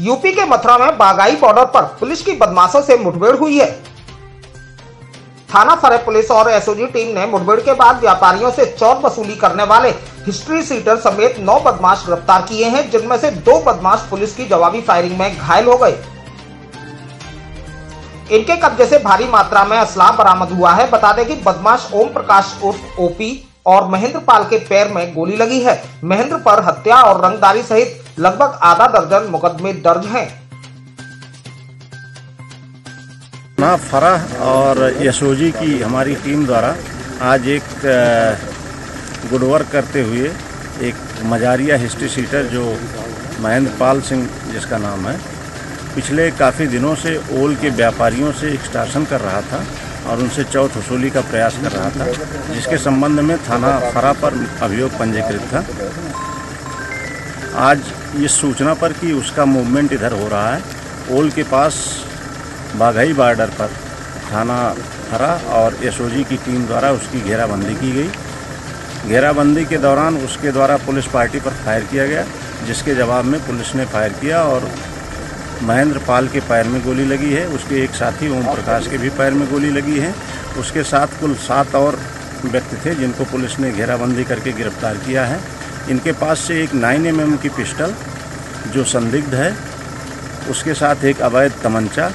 UP के मथुरा में बागाई border पर पुलिस की बदमाशों से मुठभेड़ हुई है। थाना फरे पुलिस और एसओजी टीम ने मुठभेड़ के बाद व्यापारियों से चौर वसूली करने वाले हिस्ट्री सीटर समेत नौ बदमाश गिरफ़्तार किए हैं, जिनमें से दो बदमाश पुलिस की जवाबी फायरिंग में घायल हो गए। इनके कब्जे से भारी मात्रा में असलाह बरामद हुआ है। बता दें कि बदमाश ओम प्रकाश उर्फ़ ओपी और महेंद्र पाल के पैर में गोली लगी है। महेंद्र पर हत्या और रंगदारी सहित लगभग आधा दर्जन मुकदमे दर्ज हैं। ना फराह और यशोजी की हमारी टीम द्वारा आज एक गुड वर्क करते हुए एक मजारिया हिस्ट्री सीटर जो महेंद्र पाल सिंह जिसका नाम है, पिछले काफ़ी दिनों से ओल के व्यापारियों से एक्सटार्शन कर रहा था और उनसे चौथ वसूली का प्रयास कर रहा था, जिसके संबंध में थाना फरा पर अभियोग पंजीकृत था आज इस सूचना पर कि उसका मूवमेंट इधर हो रहा है। ओल के पास बाघई बॉर्डर पर थाना फरा और एसओजी की टीम द्वारा उसकी घेराबंदी की गई। घेराबंदी के दौरान उसके द्वारा पुलिस पार्टी पर फायर किया गया, जिसके जवाब में पुलिस ने फायर किया और महेंद्र पाल के पैर में गोली लगी है। उसके एक साथी ओम प्रकाश के भी पैर में गोली लगी है। उसके साथ कुल सात और व्यक्ति थे, जिनको पुलिस ने घेराबंदी करके गिरफ़्तार किया है। इनके पास से एक नाइन एम mm की पिस्टल, जो संदिग्ध है, उसके साथ एक अवैध तमंचा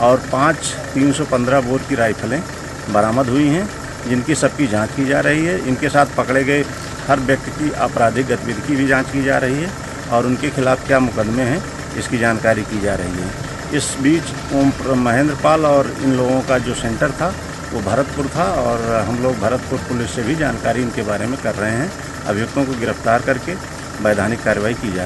और पाँच 315 बोर की राइफलें बरामद हुई हैं, जिनकी सबकी जाँच की जा रही है। इनके साथ पकड़े गए हर व्यक्ति की आपराधिक गतिविधि की भी जाँच की जा रही है और उनके खिलाफ क्या मुकदमे हैं, इसकी जानकारी की जा रही है। इस बीच ओम महेंद्र पाल और इन लोगों का जो सेंटर था वो भरतपुर था और हम लोग भरतपुर पुलिस से भी जानकारी इनके बारे में कर रहे हैं। अभियुक्तों को गिरफ़्तार करके वैधानिक कार्रवाई की जा